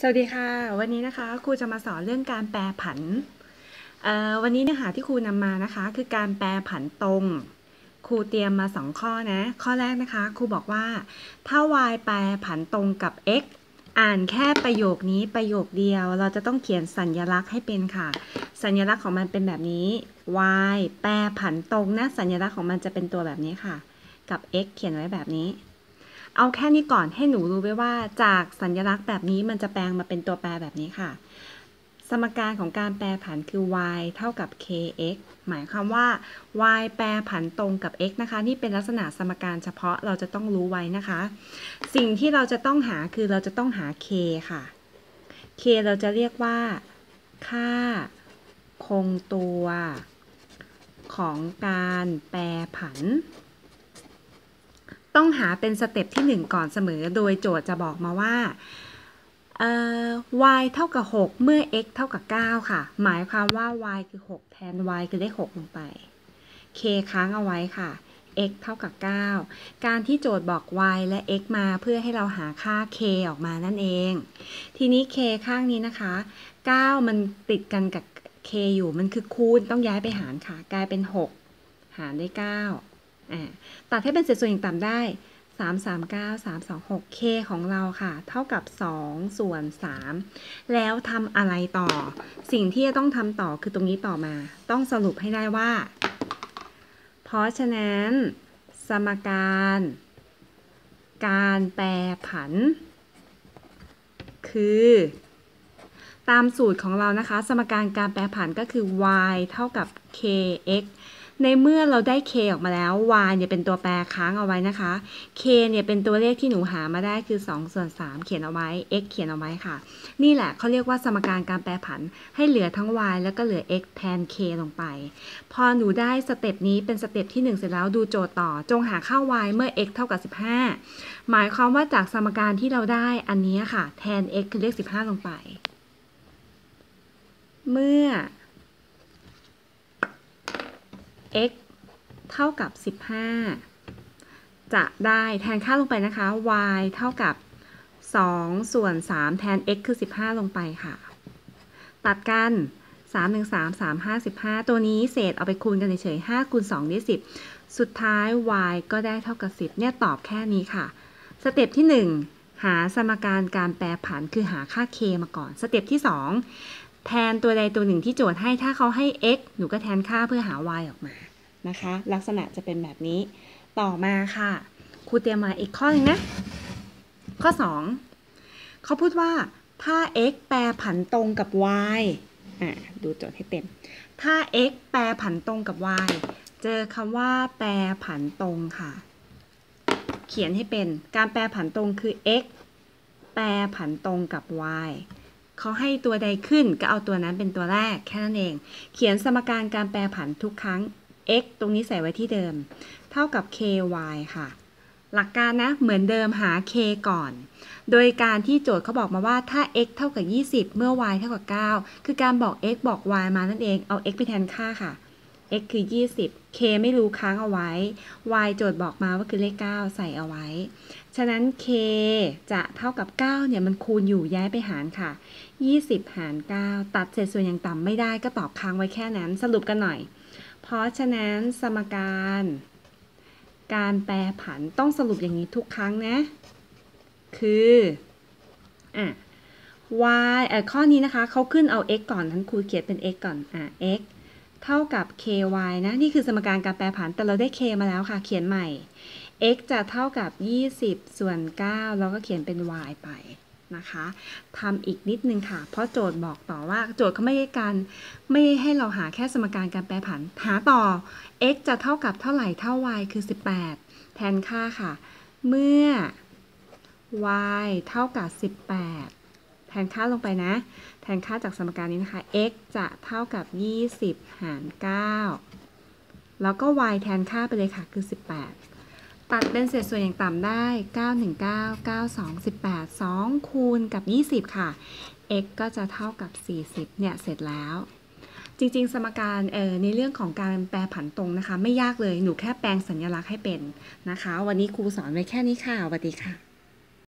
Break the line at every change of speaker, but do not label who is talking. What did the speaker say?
สวัสดีค่ะ วันนี้นะคะครูจะมาสอนเรื่องการแปรผัน วันนี้เนื้อหาที่ครูนำมานะคะ คือการแปรผันตรง ครูเตรียมมา 2 ข้อนะ ข้อแรกนะคะครูบอกว่า ถ้า y แปรผันตรงกับ x อ่านแค่ประโยคนี้ประโยคเดียว เราจะต้องเขียนสัญญลักษณ์ให้เป็นค่ะ สัญลักษณ์ของมันเป็นแบบนี้ y แปรผันตรงนะ สัญลักษณ์ของมันจะเป็นตัวแบบนี้ค่ะ กับ x เขียนไว้แบบนี้ เอาแค่นี้ก่อนให้หนูรู้ไว้ว่าจากสัญลักษณ์แบบนี้มันจะแปลงมาเป็นตัวแปรแบบนี้ค่ะ สมการของการแปรผันคือ y เท่ากับ kx หมายความว่า y แปรผันตรงกับ x นะคะ นี่เป็นลักษณะสมการเฉพาะเราจะต้องรู้ไว้นะคะ สิ่งที่เราจะต้องหาคือเราจะต้องหา k ค่ะ k เราจะเรียกว่า ค่า คงตัว ของการแปรผัน ต้องหาเป็นสเต็ปที่ 1 ก่อนเสมอ โดยโจทย์จะบอกมาว่า y เท่ากับ 6 เมื่อ x เท่ากับ 9 ค่ะ หมายความว่า y คือ 6 แทน y คือได้ 6 ลงไป k ค้างเอาไว้ค่ะ x เท่ากับ 9 การที่โจทย์บอก y และ x มาเพื่อให้เราหาค่า k ออกมานั่นเอง ทีนี้ k ข้างนี้นะคะ 9 มันติดกันกับ k อยู่ มันคือคูณ ต้องย้ายไปหารค่ะ กลายเป็น 6 หารด้วย 9 ตัดให้เป็นเศษส่วนอย่างต่ำได้ 3 3 9 3 2 6 k ของเราค่ะ เท่ากับ 2 ส่วน 3 แล้วทำอะไรต่อ สิ่งที่จะต้องทำต่อคือตรงนี้ต่อมา ต้องสรุปให้ได้ว่า เพราะฉะนั้น สมการ การแปรผัน คือ ตามสูตรของเรานะคะ สมการการแปรผันก็คือ y เท่ากับ kx ในเมื่อเราได้ k ออกมาแล้ว y เนี่ยเป็นตัวแปรค้างเอาไว้นะคะ k เนี่ยเป็นตัวเลขที่หนูหามาได้คือ 2 ส่วน 3 เขียนเอาไว้ x เขียนเอาไว้ค่ะ นี่แหละเขาเรียกว่าสมการการแปรผัน ให้เหลือทั้ง y แล้วก็เหลือ x แทน k ลงไป พอหนูได้ step นี้เป็น step ที่ 1 เสร็จแล้วดูโจทย์ต่อ จงหาค่า y เมื่อ x เท่ากับ 15 หมายความว่าจากสมการที่เราได้อันนี้ค่ะ แทน x คือเลข 15 ลงไป เมื่อ x เท่ากับ 15 จะได้แทนค่าลงไปนะคะ y เท่ากับ 2 ส่วน 3 แทน x คือ 15 ลงไปค่ะ ตัดกัน 3 1 3 3 5 15 ตัวนี้เศษเอาไปคูณกันเฉยๆ5คูณ2ได้10 สุดท้าย y ก็ได้เท่ากับ 10 เนี่ยตอบแค่นี้ค่ะ step ที่ 1 หาสมการการแปรผันคือหาค่า k มาก่อน step ที่ 2 แทนตัวใดตัวหนึ่งที่โจทย์ให้ถ้าเขาให้ x หนูก็แทนค่าเพื่อหา y ออกมานะคะ ลักษณะจะเป็นแบบนี้ ต่อมาค่ะครูเตรียมมาอีกข้อนึงนะ ข้อ 2 เขาพูดว่าถ้า x แปรผันตรงกับ y อะดูโจทย์ให้เต็ม ถ้า x แปรผันตรงกับ y เจอคำว่า แปรผันตรงค่ะ เขียนให้เป็นการแปรผันตรงคือ x แปรผันตรงกับ y เขาให้ตัวใดขึ้นก็เอาตัวนั้นเป็นตัวแรกแค่นั้นเอง เขียนสมการการแปรผันทุกครั้ง x ตรงนี้ใส่ไว้ที่เดิม เท่ากับ ky ค่ะ หลักการนะเหมือนเดิมหา k ก่อน โดยการที่โจทย์เขาบอกมาว่าถ้า x เท่ากับ 20 เมื่อ y เท่ากับ 9 คือการบอก x บอก y มานั่นเองเอา x ไปแทนค่าค่ะ x คือ 20 k ไม่รู้ค้างเอาไว้ y โจทย์บอกมาว่าคือเลข 9 ใส่เอาไว้ ฉะนั้น k จะเท่ากับ 9 เนี่ยมันคูณอยู่ย้ายไปหารค่ะ 20 หาร 9 ตัดเศษส่วนอย่างต่ำไม่ได้ก็ตอบค้างไว้แค่นั้นสรุปกันหน่อย เพราะฉะนั้นสมการ การแปรผันต้องสรุปอย่างนี้ทุกครั้งนะ คืออะ y เอ่อข้อนี้นะคะเขาขึ้นเอา x ก่อนทั้นครูเขียนเป็น x ก่อนอะ x เท่ากับ ky นะ นี่คือสมการการแปรผัน แต่เราได้ k มาแล้วค่ะ เขียนใหม่ x จะเท่ากับ 20 ส่วน 9 แล้วก็เขียนเป็น y ไปนะคะทำอีกนิดนึงค่ะ เพราะโจทย์บอกต่อว่าโจทย์เขาไม่ได้การไม่ให้เราหาแค่สมการการแปรผัน หาต่อ x จะเท่ากับเท่าไหร่เท่า y คือ 18 แทนค่าค่ะ เมื่อ y เท่ากับ 18แทนค่าลงไปนะ แทนค่าจากสมการนี้นะคะ x จะเท่ากับ 20 หาร 9 แล้วก็ y แทนค่าไปเลยค่ะ คือ 18 ตัดเป็นเศษส่วนอย่างต่ำได้ 9 1 9 9 2 18 2 คูณกับ 20 ค่ะ x ก็จะเท่ากับ 40 เนี่ย เสร็จแล้ว จริง ๆ สมการในเรื่องของการแปลผันตรงนะคะ ไม่ยากเลย หนูแค่แปลงสัญลักษณ์ให้เป็นนะคะ วันนี้ครูสอนไว้แค่นี้ค่ะสวัสดีค่ะ